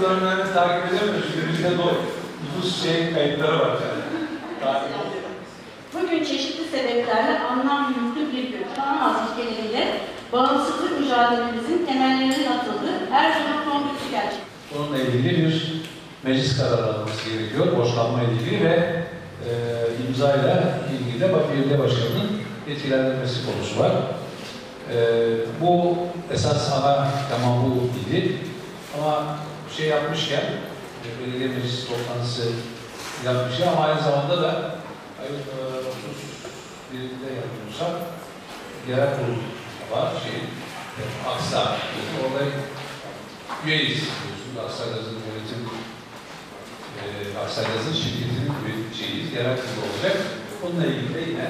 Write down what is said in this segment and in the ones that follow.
uygulamalarını takip edemiyoruz. Çünkü bizde de nüfus şey kayıtları var yani. Bugün çeşitli sebeplerle anlam yüklü bir gün tanımaz ilkeleriyle bağımsızlık mücadelemizin temellerinin atıldığı Erzurum Kongresi gerçek. Bununla ilgili bir meclis kararı alınması gerekiyor. Borçlanma ile ilgili ve e, imzayla ilgili de belediye başkanının etkilendirmesi konusu var. E, bu esas ana tema bu idi. Ama şey yapmışken, e, belediye meclis toplantısı yapmışken ama aynı zamanda da ayın e, 31'inde yapıyorsam genel kurul var, şey, e, Aksa, orada üyeyiz biliyorsunuz. Aksaray'ın yönetim e, Aksaray'ın şirketinin bir şeyiz, genel kurulu olacak. Bununla ilgili de yine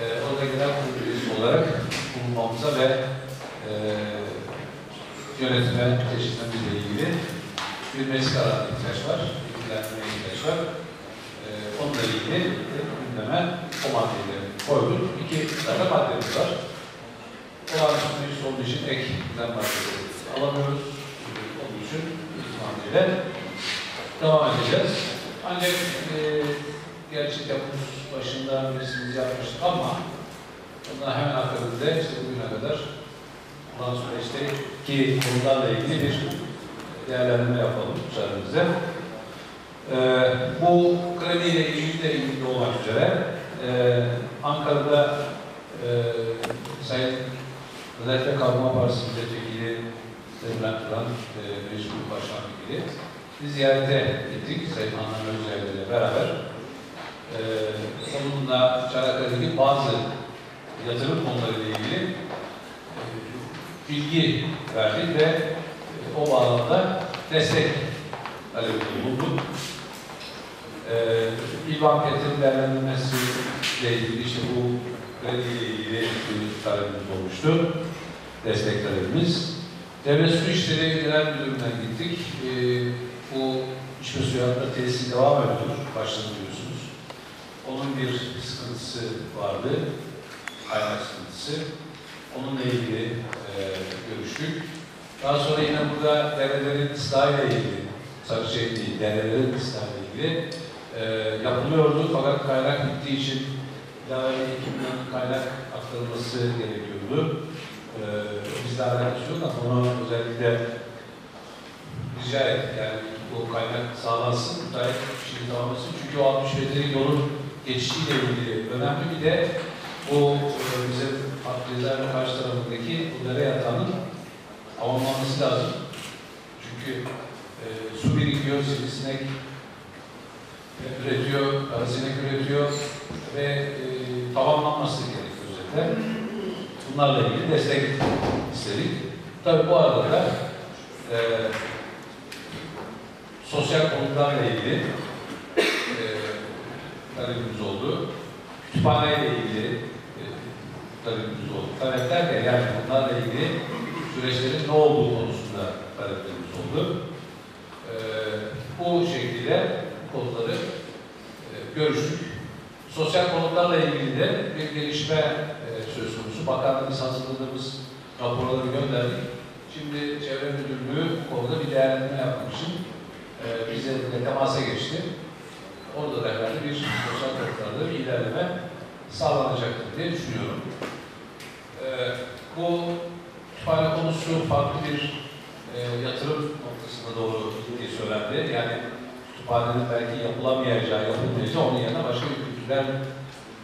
e, orada genel kurulu üyesi olarak bulunmamıza ve e, yönetime ilgili bir meclis kararına ihtiyaç var, ilgilenmeye ihtiyaç var. E, onunla ilgili de gündeme o maddeleri koyduk. İki tane maddemiz var. Olağanüstü meclis olduğu için ek gündem maddeleri alamıyoruz. Onun için ihtimalle devam edeceğiz. Ancak e, gerçi Temmuz başında birisimiz yapmıştık ama bundan hemen akabinde işte bugüne kadar olan süreçte ki konularla ilgili bir değerlendirme yapalım müsaadenizle. E, bu krediyle ilgili ilgili olmak üzere e, Ankara'da e, Sayın ve Kalkınma Partisi Milletvekili Bülent Turan, e, Meclis Başkan Vekili. Biz ziyarete gittik Sayın Handan Özgür ile beraber. E, onunla Çanakkale'deki bazı yatırım konularıyla ilgili bilgi verdik ve o bağlamda destek talebinde bulunduk. E, İlvan Petr'in değerlendirmesiyle ilgili işte bu krediyle ilgili bir talebimiz olmuştu. Destek talebimiz. Devlet Su İşleri Genel Müdürlüğü'nden gittik. E, bu içme suyu hattı tesisi devam ediyor. Başladı biliyorsunuz. Onun bir sıkıntısı vardı. Kaynak sıkıntısı. Onunla ilgili e, görüştük. Daha sonra yine burada derelerin ıslahıyla ilgili, sadece şey değil, derelerin ıslahıyla ilgili e, yapılıyordu. Fakat kaynak bittiği için ilave 2 milyon kaynak aktarılması gerekiyordu. Ee, bizle alakası yok ama ona özellikle rica ettik. Yani bu kaynak sağlansın, müteahhit şimdi tamamlasın. Çünkü o 60 metrelik yolun geçişiyle ilgili önemli bir de bu e, bizim Akdeniz'in karşı tarafındaki bu dere yatağının tamamlanması lazım. Çünkü e, su birikiyor, sivrisinek e, üretiyor, karasinek üretiyor ve e, tamamlanması gerekiyor özetle. Bunlarla ilgili destek istedik. Tabii bu arada da e, sosyal konutlarla ilgili e, talebimiz oldu. Kütüphaneyle ilgili e, talebimiz oldu. Talepler de yani bunlarla ilgili süreçlerin ne olduğu konusunda taleplerimiz oldu. E, bu şekilde konuları e, görüştük. Sosyal konutlarla ilgili de bir gelişme e, söz konusu. Bakanlığımız hazırladığımız raporları gönderdik. Şimdi Çevre Müdürlüğü bu konuda bir değerlendirme yapmak için e, bizlerle temasa geçti. Orada da herhalde bir sosyal konutlarda bir ilerleme sağlanacaktır diye düşünüyorum. E, bu kütüphane konusu farklı bir e, yatırım noktasına doğru diye söylendi. Yani kütüphanenin belki yapılamayacağı, yapılmayacağı onun yerine başka bir kültürel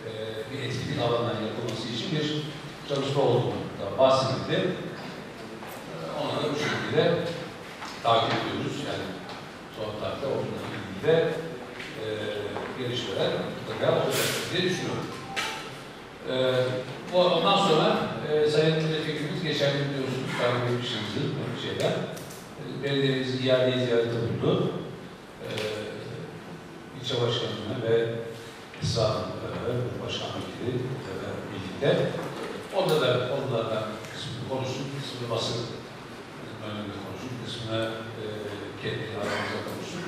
e, bir etkinlik alanlarının yapılması için bir çalışma olduğundan bahsedildi. E, ona da bu şekilde takip ediyoruz. Yani son tarihte onunla ilgili de e, gelişmeler mutlaka olacaktır diye düşünüyorum. E, ondan sonra e, Sayın Milletvekilimiz geçen gün biliyorsunuz takip etmişsinizdir bu şeyler. E, belediyemiz iadeyi ziyarete bulundu. E, ilçe başkanına ve İsra beraber başkan vekili birlikte. Orada da onlarla kısmını konuştuk, kısmını basın önünde konuştuk, kısmını e, kendi aramızda konuştuk.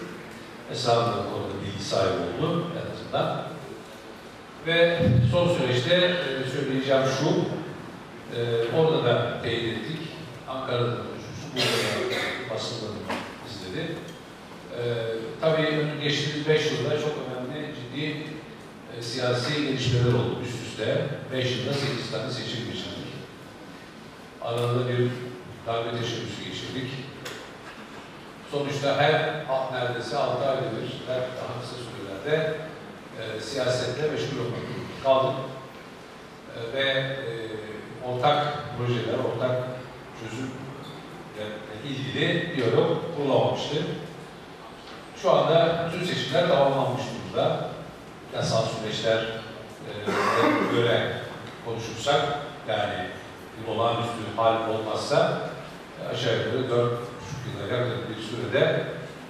Esra da orada bilgi sahibi oldu en azından. Ve son süreçte e, söyleyeceğim şu, e, orada da teyit ettik. Ankara'da da. Burada da basında belirtildi. Ee, tabii geçtiğimiz beş yılda çok önemli, ciddi e, siyasi gelişmeler oldu üst üste. Beş yılda sekiz tane seçim geçirdik. Arada bir darbe teşebbüsü geçirdik. Sonuçta her neredeyse altı ayda bir, her daha kısa sürelerde e, siyasetle meşgul olmak kaldık. E, ve e, ortak projeler, ortak çözümle ilgili diyalog kurulamamıştı. Şu anda bütün seçimler tamamlanmış durumda. Yasal süreçler e, göre konuşursak, yani bir olağanüstü hal olmazsa aşağı yukarı dört buçuk yıla yakın bir sürede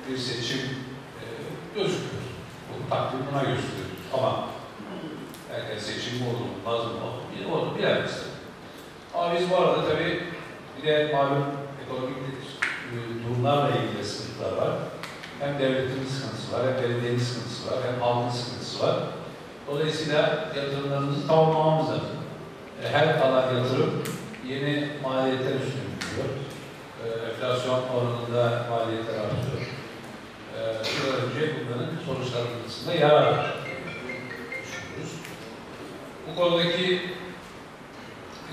bir seçim e, gözüküyor. Bu takdir buna gösteriyor. Ama erken seçim mi olur, olmaz mı olur, olur bilemeyiz. Ama biz bu arada tabii bir de malum ekonomik e, durumlarla ilgili sıkıntılar var. Hem devletin sıkıntısı var, hem belediyenin sıkıntısı var, hem halkın sıkıntısı var. Dolayısıyla yatırımlarımızı tamamlamamız lazım. E, her kalan yatırım yeni maliyetler üstüne gidiyor. E, enflasyon oranında maliyetler artıyor. E, bir an önce bunların sonuçlanmasında yarar var düşünüyoruz. Bu konudaki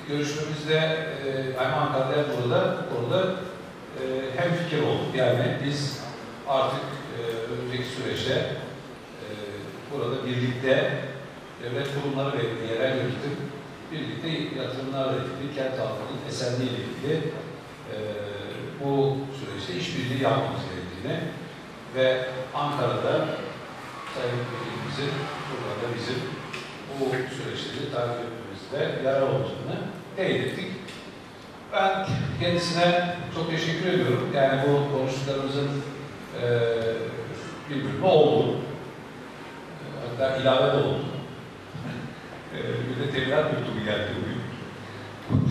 görüşmemizde e, hem Ankara'da hem burada bu konuda e, hem fikir olduk. Yani biz artık e, önümüzdeki süreçte e, burada birlikte devlet kurumları ve yerel yönetim birlikte yatırımlarla ilgili, kent halkının esenliği ile ilgili e, bu süreçte işbirliği yapmamız gerektiğini ve Ankara'da Sayın Vekilimizin, burada da bizim bu süreçleri takip etmemizde yarar olacağını ettik. Ben kendisine çok teşekkür ediyorum. Yani bu konuştuklarımızın e, bir bölümü oldu. Hatta ilave de oldu. e, bir de tebligat mektubu geldi bugün.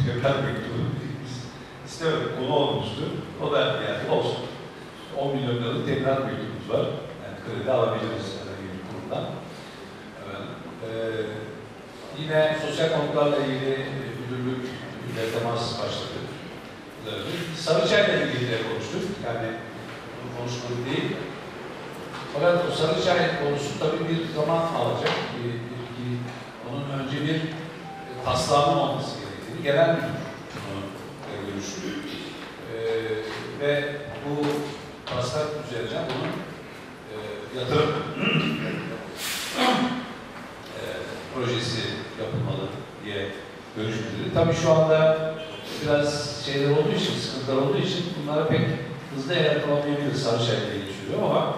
tebligat mektubu biz istemedik, konu olmuştu. O da yani olsun. 10 milyon liralık tebligat mektubumuz var. Yani kredi alabiliriz herhangi bir kurumdan. Evet. E, yine sosyal konutlarla ilgili müdürlük bir temas başladı. Sarıçay'la ilgili de konuştuk. Yani konuşmadık değil. Fakat o Sarıçay konusu tabii bir zaman alacak. Bir, bir, bir, onun önce bir taslağının olması gerektiğini genel bunu görüştü. Ee, ve bu taslak üzerine bunun e, yatırım e, projesi yapılmalı diye görüşmeleri. Tabii şu anda biraz şeyler olduğu için, sıkıntılar olduğu için bunlara pek hızlı el atlamayabiliriz Sarıçay'la geçiyor ama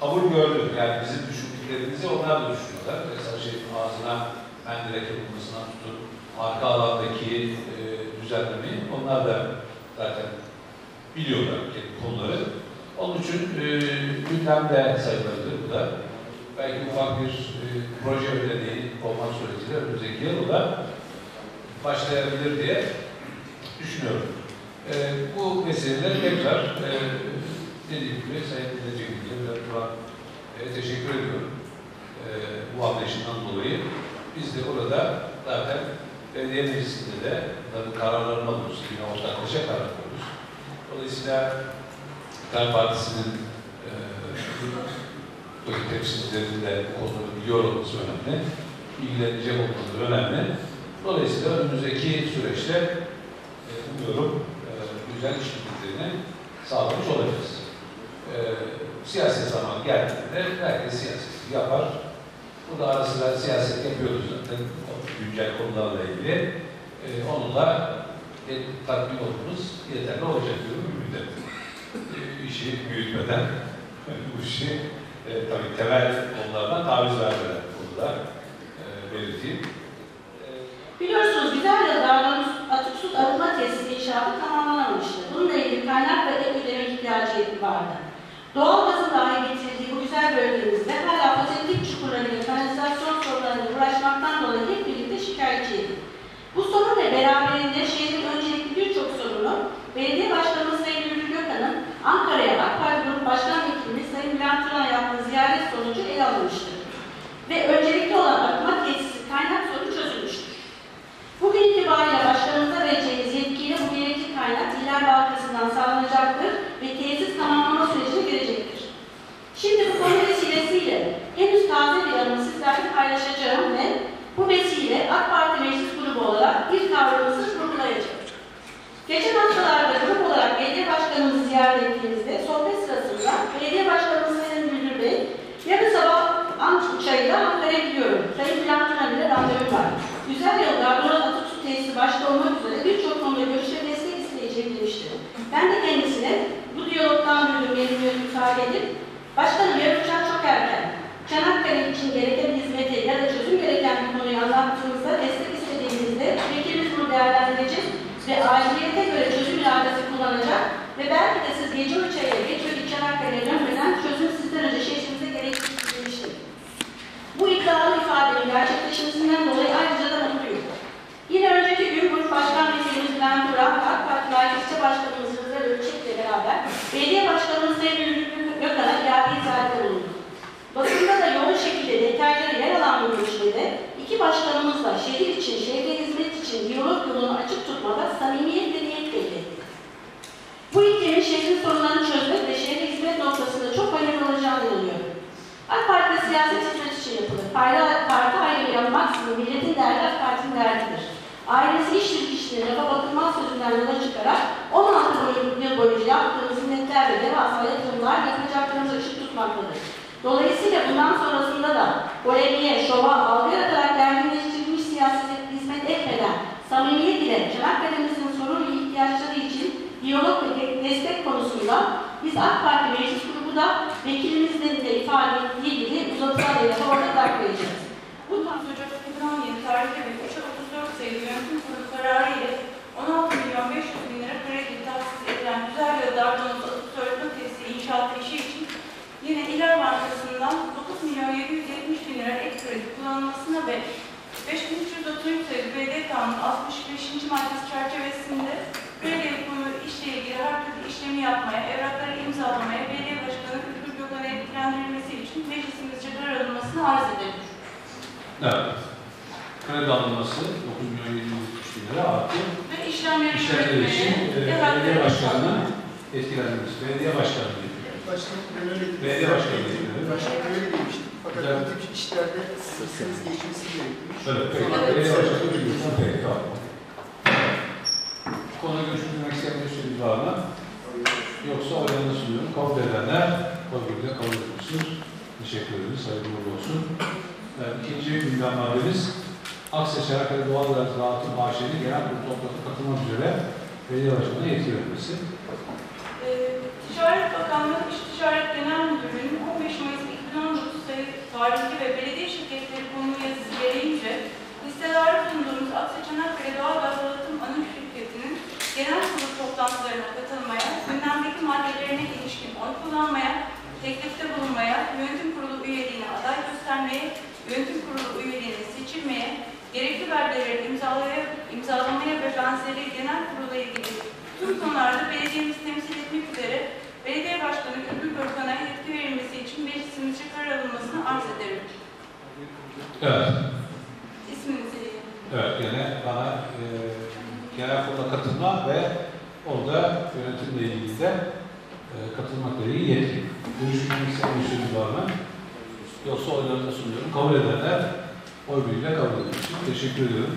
kabul gördü. Yani bizim düşündüklerimizi onlar da düşünüyorlar. Mesela şey ağzına mendirek yapılmasından tutun, arka alandaki e, düzenlemeyi onlar da zaten biliyorlar konuları. İçin e, gündemde sayılabilir bu da. Belki ufak bir e, proje ödeneği olmak suretiyle önümüzdeki yıl da başlayabilir diye düşünüyorum. E, bu meseleleri tekrar e, dediğim gibi Sayın Milletvekili ve Turan e, teşekkür ediyorum. E, bu anlayışından dolayı. Biz de burada zaten belediye meclisinde de bunların kararlarını alıyoruz. Yine ortaklaşa karar alıyoruz. Dolayısıyla Kar Partisi'nin e, temsilcilerinin de bu biliyor olması önemli. İlgilenecek olmaları önemli. Dolayısıyla önümüzdeki süreçte e, umuyorum e, güzel işbirliklerini sağlamış olacağız. E, siyaset zamanı geldiğinde herkes siyaseti yapar. Burada ara sıra siyaset yapıyoruz zaten güncel konularla ilgili. E, onunla e, tatmin olmamız yeterli olacak diyorum ümit ederim. E, işi büyütmeden bu işi e, tabii temel konulardan taviz vermeden burada e, belirteyim. Biliyorsunuz güzel yıllardan atık su arıtma tesisi inşaatı tamamlanamamıştı. Bununla ilgili kaynak ve ek ödeme ihtiyacı vardı. Doğal gazın dahi getirdiği bu güzel bölgemizde hala fosillik çukurlarıyla kanalizasyon sorunlarıyla uğraşmaktan dolayı hep birlikte şikayetçiydik. Bu sorun ve beraberinde şehrin öncelikli birçok sorunu Belediye Gökhan'ın Ankara'ya AK Grup Başkan Vekilimiz Sayın Bülent Turan'a yaptığı ziyaret sonucu ele alınmıştır. Ve öncelikli olan arıtma tesisi kaynak sorunu çözülmüştür. Bugün itibariyle başkanımıza vereceğiniz yetkiyle bu gerekli kaynak İller Bankası'ndan sağlanacaktır ve tesis tamamlama sürecine Ankara'ya gidiyorum. Sayın Bülent Turan ile randevum var. Güzel yol Gardıroz Atık Su Tesisi başta olmak üzere birçok konuda görüş ve destek isteyecek demiştim. Ben de kendisine bu diyalogdan duyduğum memnuniyet ifade edip, Başkanım yarın uçak çok erken. Çanakkale için gereken hizmeti ya da çözüm gereken bir konuyu anlattığımızda, destek istediğimizde vekilimiz bunu değerlendirecek ve aciliyete göre çözüm iradesi kullanacak ve belki de siz gece uçağıya geç ve Çanakkale'ye dönmeden çözüm sizden önce şehrinize gerektiğini demiştim. Bu iddialı ifadenin gerçekleşmesinden dolayı ayrıca da mutluyum. Yine önceki gün Grup Başkan Vekilimiz Bülent Turan ve AK Parti Merkezci Başkanımız Rıza Ölçek'le beraber Belediye Başkanımız Sayın Ülkü Gökhan'a geldiği tarihte bulundu. Basında da yoğun şekilde detayları yer alan bu görüşmede iki başkanımızla şehir için, şehre hizmet için diyalog yolunu açık tutmada samimiyet ve niyet belli etti. Bu iklimin şehrin sorunlarını çözmek ve şehre hizmet noktasında çok önemli olacağını inanıyorum. AK Parti'de siyaset hizmet için yapılır. Parti, parti ayrımı yapmaksızın milletin derdi Parti'nin derdidir. Ailesi iştir kişinin lafa bakılmaz sözünden yola çıkarak 16 yıl boyunca yaptığımız hizmetler ve devasa yatırımlar yapacaklarımızı ışık tutmaktadır. Dolayısıyla bundan sonrasında da polemiğe, şova, algı yaratarak gerginleştirilmiş siyasi hizmet etmeden samimiyet ile Çanakkale'mizin sorun ve ihtiyaçları için diyalog ve destek konusunda biz AK Parti Meclis Grubu da 19 Ocak 2017 tarihli ve 3 34 sayılı yönetim kurulu kararı ile 16 milyon 500 bin lira kredi tahsis edilen Güzel Yol Dardanız Atık Soğutma Tesisi inşaatı işi için yine İler Bankası'ndan 9 milyon 770 bin lira ek kredi kullanılmasına ve 5333 sayılı belediye kanunu 65. maddesi çerçevesinde belediye kurumu işle ilgili her türlü işlemi yapmaya, evrakları imzalamaya, belediye başkanı Ülkü Gökhan'a etkilendirilmesi için meclisimizce karar alınmasını arz edilir. Evet. Kredi alınması 9 milyon 770 bin lira artı Ve işlemleri işlemler için e, belediye başkanının etkilenmesi. Belediye başkanı. Başkanım ben öyle dedim. Belediye başkanı? Başkanım öyle demiştim. Fakat Evet. bu tip işlerde sınırsız geçmesi gerekiyor. Evet, peki. Evet. Belediye başkanı biliyorsun. Peki, tamam. Görüşmek isteyen bir var mı? Yoksa oylarını sunuyorum. Kabul edenler birliğiyle kabul etmiştir. Teşekkür ederiz. Uğurlu olsun. Evet, ikinci gündem maddemiz Aksa Çanakkale Doğal Gaz Dağıtım AŞ'nin genel kurulu toplantısına katılmak üzere belediye başkanına yetki verilmesi. Ee, Ticaret Bakanlığı İş Ticaret Genel Müdürlüğü'nün 15 Mayıs 2019 sayı tarihli ve belediye şirketleri konulu yazısı gereğince bulunduğumuz Aksa Çanakkale Doğal Gaz Dağıtım Anonim Şirketi'nin genel kurulu toplantılarına katılmaya, gündemdeki maddelerine ilişkin oy kullanmaya, teklifte bulunmaya, yönetim kurulu üyeliğine aday göstermeye, yönetim kurulu üyeliğine seçilmeye, gerekli belgeleri imzalamaya, imzalamaya ve benzeri genel kurula ilgili tüm konularda belediyemizi temsil etmek üzere belediye başkanı Ülkü Görkan'a yetki verilmesi için meclisimizce karar alınmasını arz ederim. Evet. İsminizi. Evet, gene bana e, genel kurula katılma ve orada yönetimle ilgili de e, katılmakla ilgili yetki. Görüşmek bir sözü var mı? Yoksa oylarını sunuyorum. Kabul edenler oy birliğiyle kabul edilmiştir. Teşekkür ediyorum.